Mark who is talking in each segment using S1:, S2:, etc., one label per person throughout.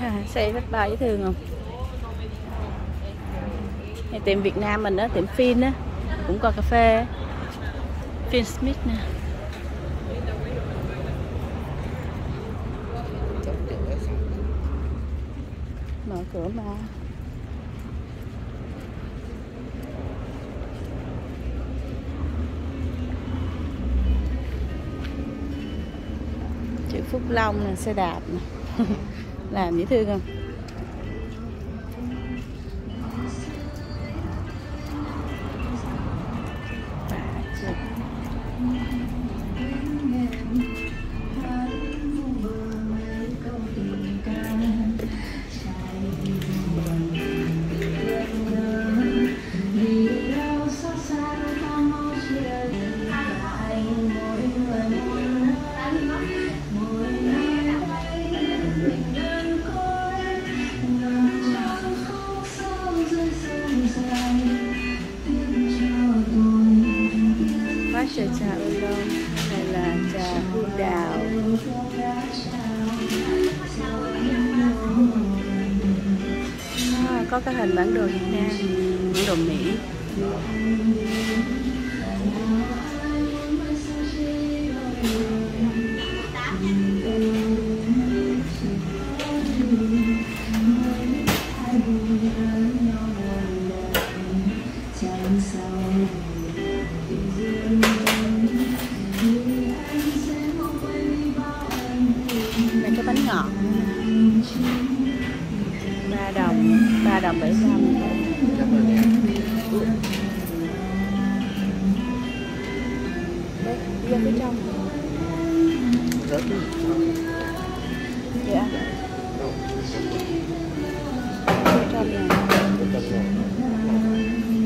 S1: À, xe rất ba dễ thương không? Hay tiệm Việt Nam mình đó tiệm Fin á cũng có cà phê. Fin Smith nè. Mở cửa mà. Chữ Phúc Long nè xe đạp nè. làm dễ thương không Trà oolong Này là trà hương đào à, Có cái hình bản đồ Việt Nam. Bản đồ Mỹ. Này cái ngọt ba đồng ba đồng bảy trăm. Đấy, vô phía trong. Dạ.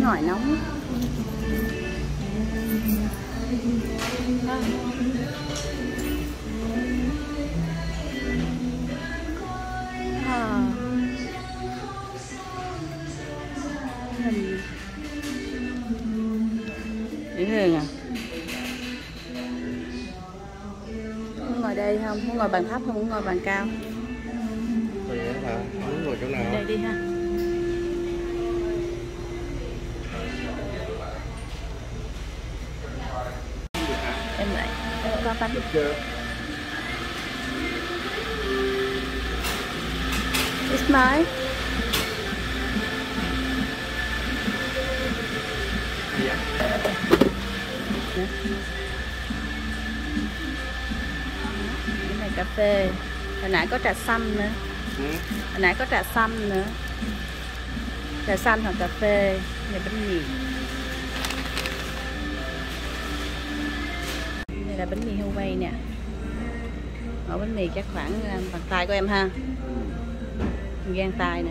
S1: Nổi nóng À. À. dễ thương à muốn ngồi đây không muốn ngồi bàn thấp không muốn ngồi bàn cao
S2: Vậy hả? Muốn ngồi chỗ nào?
S1: đây đi ha em lại có bánh? It's mine. Cái này cà phê. Hồi nãy có trà xanh nữa.
S2: Ừ.
S1: Hồi nãy có trà xanh nữa. Trà xanh hoặc cà phê. Này bánh mì. Đây là bánh mì quay nè. Ở bánh mì chắc khoảng à, bàn tay của em ha. Gan tay nè.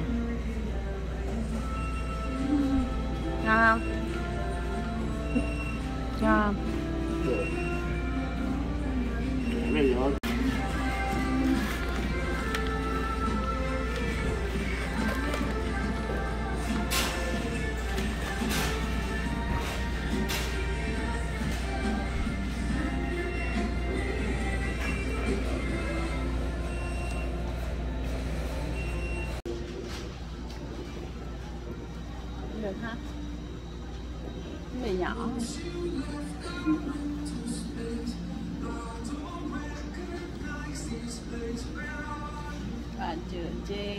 S1: Ngon không? Ngon?
S2: Được.
S1: Được ha? Mẹ nhỏ Bạn chữa chê.